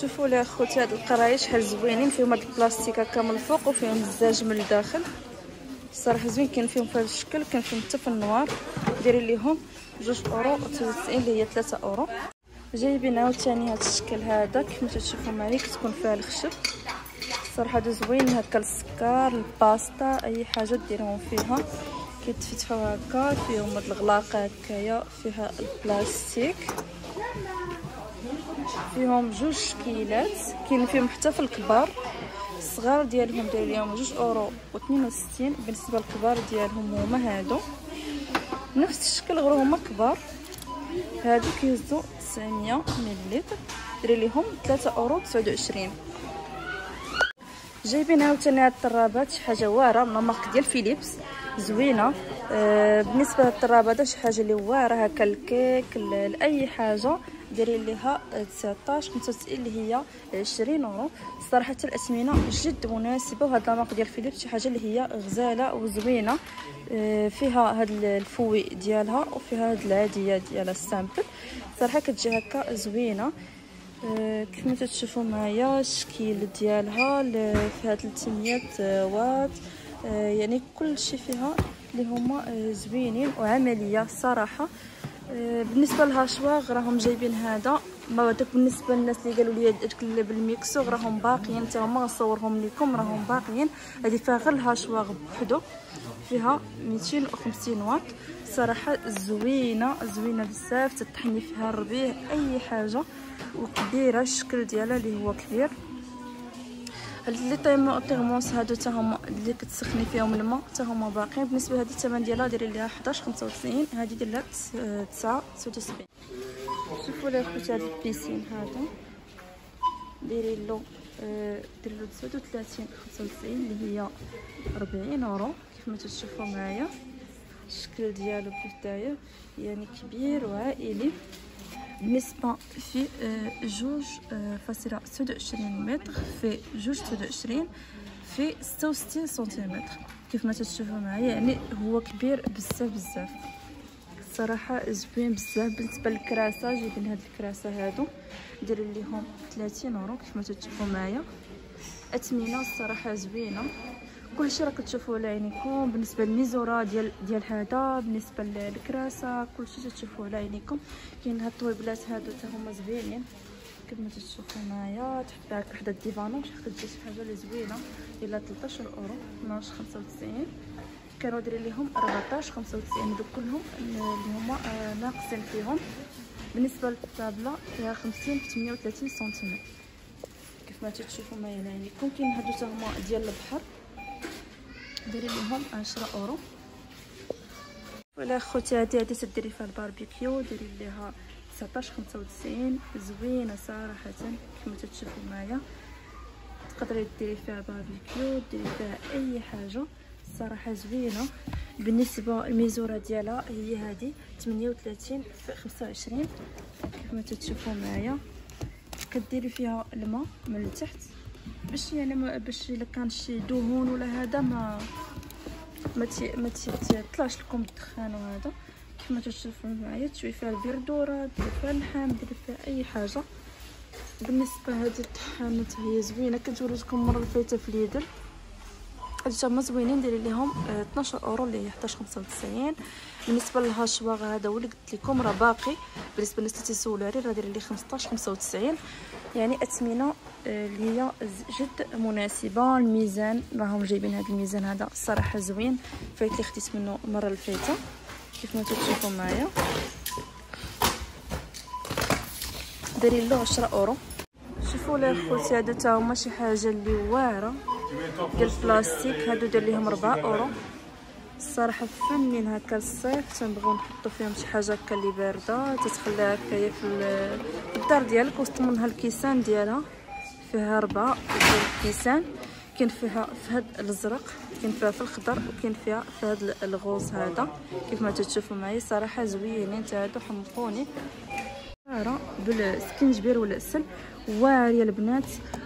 شوفوا لي اخوتي هاد القراعي شحال زوينين فيهم هاد البلاستيك هكا من الفوق وفيهم الزاج من الداخل. الصراحه زوين كاين فيهم في هذا الشكل كاين فيهم حتى في ال noir. دايرين ليهم جوج أورو و 99 اللي هي 3 أورو. جايبين عاوتاني هاد الشكل هذا كيما تشوفوا معايا كتكون فيها الخشب. الصراحه هادو زوين هكا السكر الباستا أي حاجة ديرهم فيها. كيتفتحوا هكا فيهم هاد الغلاقة هكايا فيها البلاستيك. فيهم جوج شكيلات كاين فيهم حتى في الكبار. الصغار ديالهم داير ليهم جوج أورو و 62 بالنسبة للكبار ديالهم هما هادو. نفس الشكل غير هما كبار. هادو كيهزو 900 مليلتر. داير ليهم 3 أورو 29 جايبين عاوتاني هاد الطرابات. شي حاجة واعرة. من marque ديال فيليبس. زوينة. آه بالنسبة للطرابه شي حاجة اللي واعرة. هكا الكيك لاي حاجة. دايرين ليها 19 95 اللي هي 20 اورو. صراحة الاثمنه جد مناسبة وهذا ال marque ديال فيليبس شي حاجة اللي هي غزالة وزوينة. آه فيها هاد ال fouet ديالها وفيها هاد العادية ديالها ال simple. صراحة كتجي هكا زوينة. آه كما تشوفوا معايا الشكل ديالها فيها 300 واط آه يعني كل شيء فيها اللي هما زوينين وعملية الصراحه بالنسبة لل hachoir راهم جايبين هذا. ما داك بالنسبة للناس اللي قالوا لي داك بالميكسو راهم باقيين حتى هما نصورهم لكم راهم باقيين. هذه فيها غير ال hachoir بوحدو فيها 250 واط. صراحة زوينة زوينة بزاف تطحني فيها الربيع أي حاجة. وكبيره الشكل ديالها اللي هو كبير. les thermos هادو حتى هما اللي كتسخني فيهم الماء حتى هما باقيين. بالنسبة لهذه الثمن ديالها دايرين ليها 11 95 هذه داير لها 9 76 شوفوا لي خوتي هاد ال piscine هذا دايرين له دايرين له 39 95 اللي هي 40 أورو. كيف ما تشوفوا معايا الشكل ديالو كيف داير يعني كبير وعائلي. بالنسبة في جوج فاصلة ستة وعشرين متر في جوج ستة وعشرين في ستة وستين سنتيمتر. كيف ما تشوفوا معايا يعني هو كبير بزاف بزاف. الصراحة زوين بزاف بالنسبة للكراسة جايبين هاد الكراسة هادو دايرين ليهم ثلاثين أورو كيف ما تشوفوا معايا. اثمنة الصراحة زوينة. كلشي راه كتشوفوا على عينيكم بالنسبة لل misura ديال ديال هذا بالنسبة للكراسة كلشي تشوفوا على عينيكم كاين هاد الطويبلات هادو حتى هما زوينين. كما تشوفوا معايا تحط هكا حدا ال divano شحال كتجي شي حاجة اللي زوينة. ديال 13 اورو 12 95 كانوا دايرين ليهم 14 95 هادو كلهم اللي هما ناقصين فيهم. بالنسبة للطابلة فيها 50 في 38 سنتيمتر. كيف ما تشوفوا معايا على عينيكم كاين هادو حتى هما ديال البحر. ديري لهم 10 أورو. ولا خوتي هادي هادي تديري فيها الباربيكيو ديري ليها 19 95 زوينة صراحة كما تشوفوا معايا. تقدري ديري فيها باربيكيو ديري فيها أي حاجة. صراحة زوينة. بالنسبة ال misura ديالها هي هذه 38 في 25 كما تشوفوا معايا. كديري فيها الماء من التحت. باش يعني باش إلا كان شي دهون ولا هذا ما ما تي ما تيطلعش لكم الدخان وهذا. كيف ما تشوفوا معايا تشوي فيها ال verdura دير فيها اللحم دير فيها أي حاجة. بالنسبة هذه الطحانات هي زوينة. كنت وريتكم المره اللي فاتت في Lidl هما زوينين دايرين ليهم 12 أورو اللي هي 11 95 بالنسبة لل hachoir هذا هو اللي قلت لكم راه باقي. بالنسبة للناس اللي تيسولوا عليه راه داير ليه 15 95 يعني اثمنه اللي هي جد مناسبة الميزان. راهم جايبين هذا الميزان هذا الصراحه زوين. فايت لي خديت منه المره اللي فاتت كيف ما تشوفوا معايا. دايرين له 10 أورو. شوفوا لي خوتي هادو تا هما شي حاجة اللي واعرة. ديال البلاستيك هادو داير ليهم 4 أورو. الصراحه فنين هكا الصيف. تنبغيو نحطو فيهم شي حاجة هكا اللي باردة. تتخليها هكايا في الدار ديالك وسط منها الكيسان ديالها. فيها ربعه ديال الكيسان. كاين فيها في هاد الازرق كاين فيها في الخضر وكاين فيها في هاد ال rose هذا. كيف ما تشوفوا معايا صراحة زوينين. حتى هادو حمقوني. بالسكنجبير والعسل واعره البنات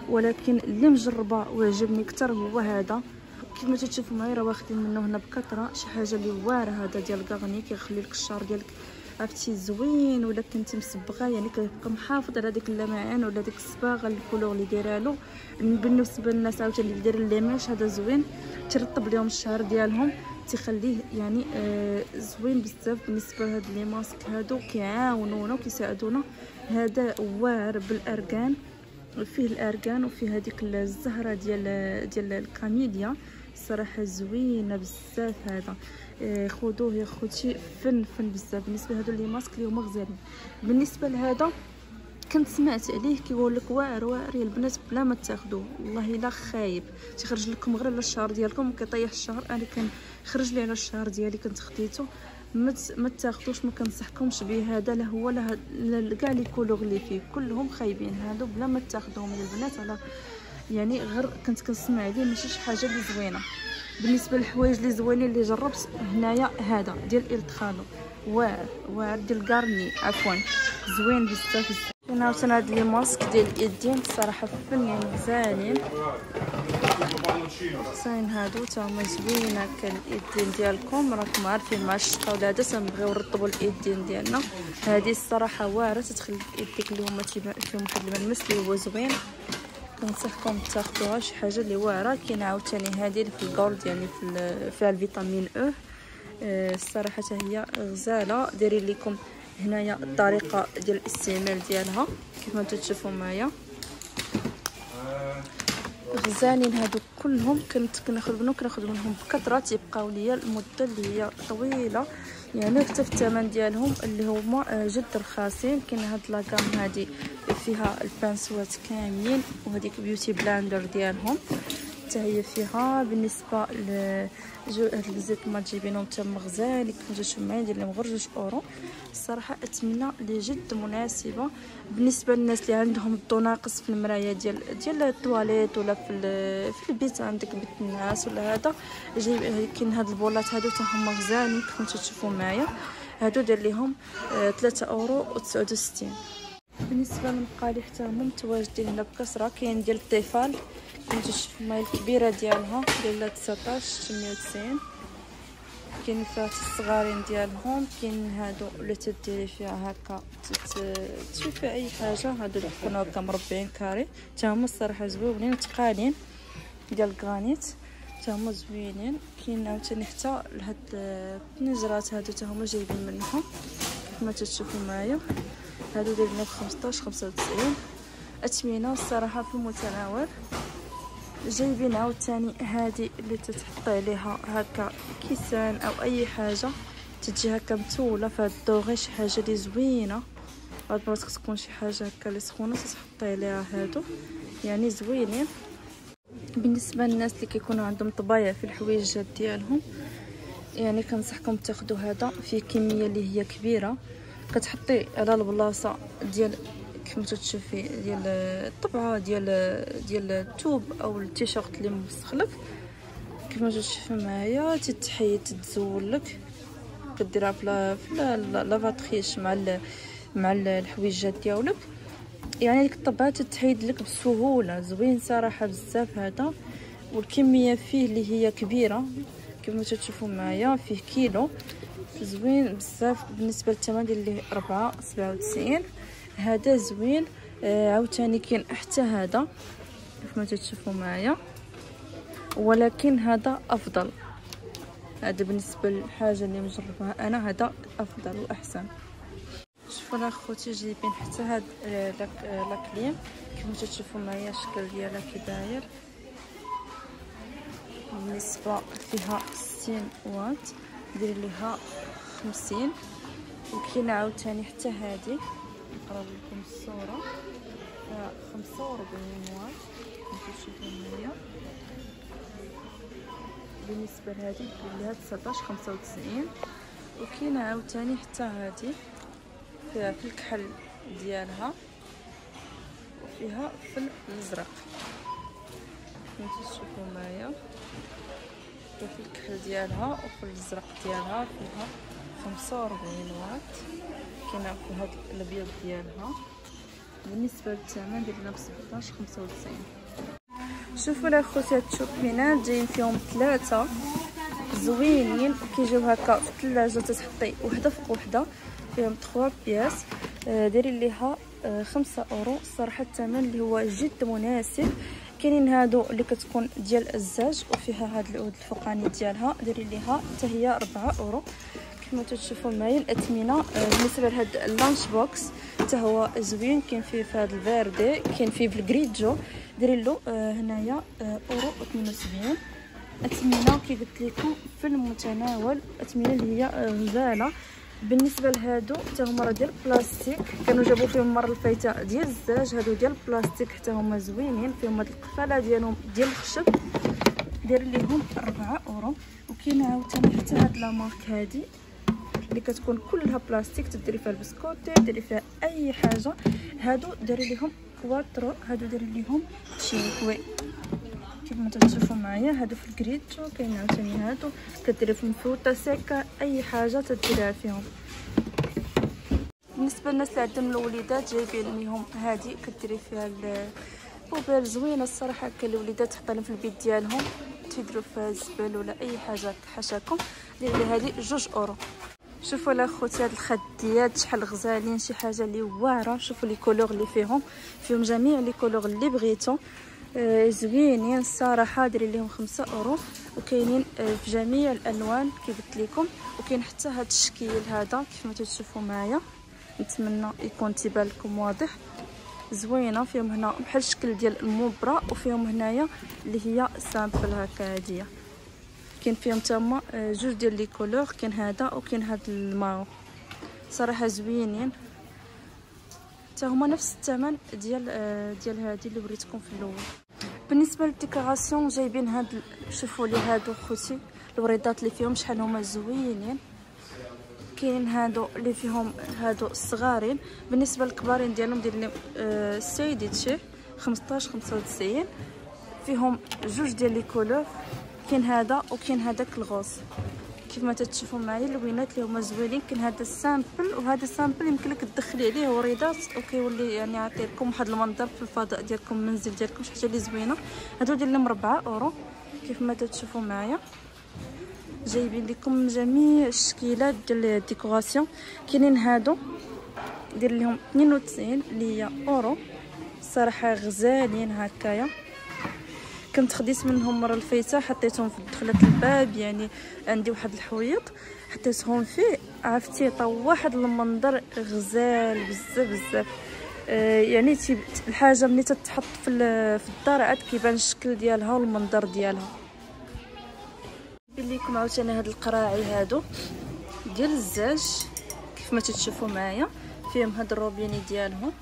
ولكن اللي مجربة وعجبني أكثر هو هذا. كما تشوفوا معايا راه واخدين منه هنا بكثرة شي حاجة اللي واعره هذا ديال Garnier كيخلي لك الشعر ديالك عرفتي زوين ولا كنتي مصبغه يعني كيبقى محافظ على ديك اللمعان ولا ديك الصباغه ال couleur اللي دايرة له. بالنسبة للناس عاوتاني اللي داير les mèches هذا زوين. ترطب لهم الشعر ديالهم تخليه يعني آه زوين بزاف بالنسبة لهاد les masques هادو كيعاونونا وكيساعدونا. هذا واعر بالاركان فيه الأركان وفيه هذيك الزهرة ديال ديال الكاميليا صراحة زوينة بزاف هذا. آه خذوه يا خوتي فن فن بزاف. بالنسبة لهادو لي ماسك اللي هما غزالين. بالنسبة لهذا كنت سمعت عليه كيقول لك واعر واعر يا البنات بلا ما تاخذوه والله إلا خايب. تيخرج لكم غير على الشعر ديالكم وكيطيح الشعر أنا كنخرج لي على الشعر ديالي كنت خديته. ما تاخذوش ما كنصحكمش به هذا لا هو لا كاع لي كولور اللي فيه كلهم خايبين هادو بلا ما تاخذوهم البنات على يعني غير كنت كنسمع عليه ماشي شي حاجة اللي زوينة. بالنسبة للحوايج اللي زوينين اللي جربت هنايا هذا ديال الدخالو واعر واعر ديال كارني عفوا زوين بزاف بزاف. هنا عاوتاني هاد لي ماسك ديال اليدين الصراحه فنين غزالين صاين هادو تا هما زوين هكا اليدين ديالكم. راكم عارفين مع الشتا ولا هذا تنبغيو نرطبوا اليدين ديالنا. هذه الصراحة واعرة تتخلي يديك اللي هما فيهم واحد الملمس اللي هو زوين. كنصحكم تاخذوها شي حاجة اللي واعرة. كاينة عاوتاني اللي في الكولد يعني في فيها الفيتامين أو. آه، الصراحة هي غزالة. دايرين لكم هنايا الطريقة ديال الاستعمال ديالها كيف ما تشوفوا معايا. غزالين هادو كلهم كنت كناخذ منهم كناخذ منهم بكثرة. تيبقاو ليا المدة اللي هي طويلة. يعني حتى في الثمن ديالهم اللي هما آه، جد رخاصين. كاين هاد la gamme هادي فيها ال pinceau ات كاملين وهذيك beauty blender ديالهم. حتى هي فيها بالنسبة ل هاد الزيت ما تجيبينهم تما غزالين كنتو تشمعين ديال غير جوج أورو. الصراحه أتمنى لي جد مناسبه بالنسبة للناس اللي عندهم الضو ناقص في المرايه ديال ديال التواليت ولا في في البيت عندك بيت الناس ولا هذا جايب كاين هاد البولات هادو حتى هما غزالين كيف تشوفوا معايا. هادو داير ليهم 3 آه، أورو و69 بالنسبة للمقالي حتى هما متواجدين هنا بكثره كاين ديال الطفال كنتو شوف الماي الكبيرة ديالها ديال 19 690 كاين فيها الصغارين ديالهم كاين هادو اللي تديري فيها هكا تشوفي أي حاجة هادو اللي هكا مربعين كاري. حتى هما الصراحة زوينين متقالين ديال الغرانيت حتى هما زوينين. كاين عاوتاني حتى هاد الطنجرات هادو حتى هما جايبين منهم. كيف ما تشوفوا معايا. هادو دايرين ب 15 95 اثمنه الصراحة في المتناول. جايبين عاوتاني هادي اللي تتحط عليها هكا كيسان أو أي حاجة. تجي هكا متولة فهاد الدوغي شي حاجة اللي زوينة. هاد مرات تكون شي حاجة هكا اللي سخونة تحطي عليها هادو. يعني زوينين. بالنسبة للناس اللي كيكونوا عندهم طبايع في الحويجات ديالهم يعني كنصحكم تاخذوا هذا فيه كمية اللي هي كبيرة. كتحطي على البلاصة ديال كما تشوفي ديال الطبعة ديال ديال الثوب أو التيشيرت اللي مسخلك كما تشوفي معايا؟ تتحيد تتزول لك. كديرها في لافاتريش مع مع الحويجات ديالك. يعني ديك الطبعة تتحيد لك بسهولة. زوين صراحة بزاف هذا. والكمية فيه اللي هي كبيرة. كما تشوفوا معايا؟ فيه كيلو. زوين بزاف. بالنسبة للثمن ديال اللي 4 97 هذا زوين. آه عاوتاني كاين حتى هذا. كيف ما تشوفوا معايا. ولكن هذا أفضل. هذا بالنسبة للحاجة اللي مجربها أنا هذا أفضل وأحسن. شوفوا اخوتي جايبين حتى هاد آه، آه، لاكليم كما تشوفوا معايا الشكل ديالها كي داير. بالنسبة فيها 60 واط ندير ليها 50 وكاين عاوتاني حتى هذه نقرب لكم الصورة فيها 45 واط كما تشوفوا معايا بالنسبة لهذه ندير ليها 19 95 وكاينة عاوتاني حتى هذه في الكحل ديالها. وفيها في الازرق كما تشوفوا معايا. في الكحل ديالها وفي الازرق ديالها فيها 45 واط كاينة في هذا الابيض ديالها. بالنسبة للثمن درنا ب 17 95 شوفوا الاخوات هاد الشوبينات جايين فيهم ثلاثة. زوينين كيجيو هكا في الثلاجة تتحطي وحدة فوق وحدة فيهم 3 بياس. آه، دايرين ليها آه، خمسة أورو. الصراحه الثمن اللي هو جد مناسب. كاينين هادو اللي كتكون ديال الزاج وفيها هاد العود الفوقاني ديالها. دايرين ليها حتى هي 4 أورو. كما تشوفوا معايا الأثمنة آه، بالنسبة لهاد ال lunch box حتى هو زوين كاين فيه في هاد ال verde كاين فيه بال grigio دايرين له هنايا أورو 72 أثمنة كي قلت لكم في المتناول أثمنة اللي هي غزالة. بالنسبة لهادو حتى هما راه ديال البلاستيك كانوا جابوا فيهم المره الفايتة ديال الزاج. هادو ديال البلاستيك حتى هما زوينين فيهم هاد القفالة ديالهم ديال الخشب. داير ليهم 4 أورو. وكاين عاوتاني حتى هاد la marque هادي. اللي كتكون كلها بلاستيك تديري فيها ال biscotti ديري فيها أي حاجة. هادو دايرين ليهم quattro هادو دايرين ليهم تشيكوي كيما تشوفوا معايا هادو في ال grigio كاين عاوتاني هادو. كديري فيهم frutta secca أي حاجة تديريها فيهم. بالنسبة للناس اللي عندهم الوليدات جايبين لهم هادي كديري فيها ال poubelle زوينة الصراحة. هكا الوليدات تحط لهم في البيت ديالهم تيديروا فيها الزبال ولا أي حاجة حاشاكم ديري لي هادي جوج أورو. شوفوا الاخوت هاد الخديات شحال غزالين شي حاجة اللي واعرة. شوفوا les couleurs اللي فيهم فيهم جميع les couleurs اللي بغيتو. آه، زوينين الصراحه دايرين لهم خمسة أورو. وكاينين آه، في جميع الألوان كي قلت لكم. وكاين حتى هذا الشكل هذا كيف ما تشوفوا معايا. نتمنى يكون تيبان لكم واضح. زوينة فيهم هنا بحال الشكل ديال المبرة. وفيهم هنايا اللي هي simple هكا هادية. كاين فيهم تما آه، جوج ديال les couleurs كاين هذا وكاين هذا الماو صراحة زوينين. حتى هما نفس الثمن ديال آه، ديال هذه اللي وريتكم في الأول. بالنسبة لل décoration جايبين هاد شوفوا لي هادو خوتي الوريدات اللي فيهم شحال هما زوينين. كاين هادو اللي فيهم هادو الصغارين بالنسبة للكبارين ديالهم ديال لهم آه sedici 15 95 فيهم جوج ديال les couleurs. كاين هذا وكاين هذاك ال rose. كيف ما تتشوفوا معايا اللوينات اللي هما زوينين كاين هذا ال simple وهذا ال simple يمكن لك تدخلي عليه وريدات وكيولي يعني يعطي لكم واحد المنظر في الفضاء ديالكم المنزل ديالكم شي حاجة اللي زوينة. هادو ديال 4 أورو. كيف ما تتشوفوا معايا جايبين لكم جميع الشكيلات ديال ال décoration. كاينين هادو دير لهم 92 اللي هي أورو. صراحة غزالين هكايا. كنت خديت منهم مرة الفايتة حطيتهم في دخلة الباب يعني عندي واحد الحويط حطيتهم فيه عرفتي؟ طا واحد المنظر غزال بزاف بزاف. آه يعني الحاجة ملي تتحط في في الدار عاد كيبان الشكل ديالها والمنظر ديالها. لكم عاوتاني هاد القراعي هادو ديال الزاج كيف ما تتشوفوا معايا فيهم هاد الروبيني ديالهم.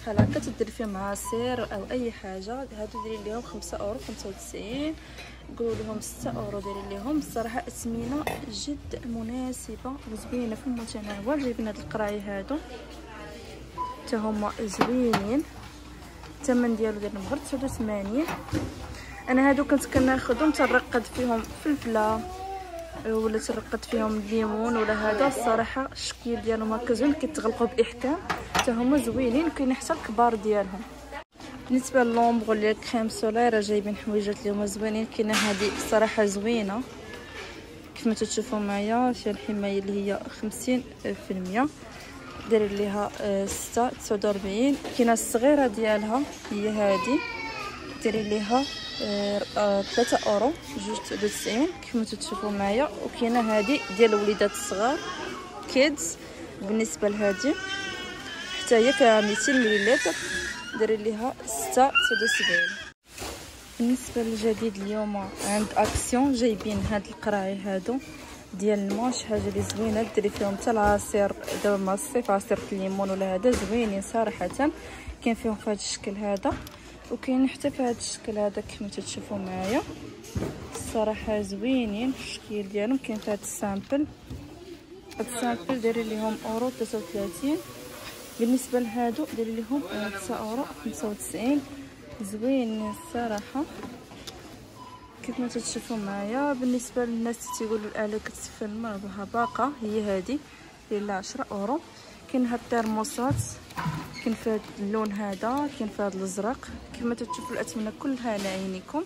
بحال هكا تدير فيهم عصير أو أي حاجة هادو دايرين ليهم خمسة أورو خمسة وتسعين نقولوا لهم ستة أورو دايرين ليهم. الصراحه اثمنه جد مناسبة وزوينة في المتناول جايبين هاد القراعي هادو. حتى هما زوينين. الثمن ديالو ديال المغرب 89 أنا هادو كنت كناخذهم تنرقد فيهم فلفلة. ولا ترقد فيهم الليمون ولا هذا الصراحة الشكل ديالهم هكا زوين كيتغلقوا بإحكام. حتى هما زوينين كاين حتى الكبار ديالهم. بالنسبة ل l'ambre ولا crème solaire جايبين حويجات اللي هما زوينين. كاينة هذه الصراحه زوينة. كيف ما تشوفوا معايا فيها الحماية اللي هي 50% داير ليها 6 49 كاينة الصغيرة ديالها هي هذه ديري ليها 3 أورو جوج تسعين كيف ما تشوفوا معايا. وكاينة هذه ديال الوليدات الصغار kids بالنسبة لهذه حتى هي فيها 200 مليلتر ديري ليها 6 بالنسبة للجديد اليوم عند أكسيون جايبين هاد القراعي هادو ديال الماء شي حاجة اللي زوينة. ديري فيهم حتى العصير دابا مع الصيف عصير الليمون ولا هذا زوينين صراحة. كاين فيهم في هذا الشكل هذا. وكاين حتى في هذا الشكل هذا كما تشوفوا معايا. الصراحة زوينين الشكل ديالهم كاين في هذا ال simple. هاد ال simple دايرين ليهم أورو 33 بالنسبة لهادو دايرين ليهم 9 أورو 95 زوينين الصراحة. كيف ما تشوفوا معايا بالنسبة للناس تيقولوا الآلة كتسفن بها باقة هي هذه دايرة 10 أورو. كاين هاد الترموسات. كاين في هذا اللون هذا؟ كاين في هذا الازرق كما تشوفوا الأثمنة كلها على عينيكم.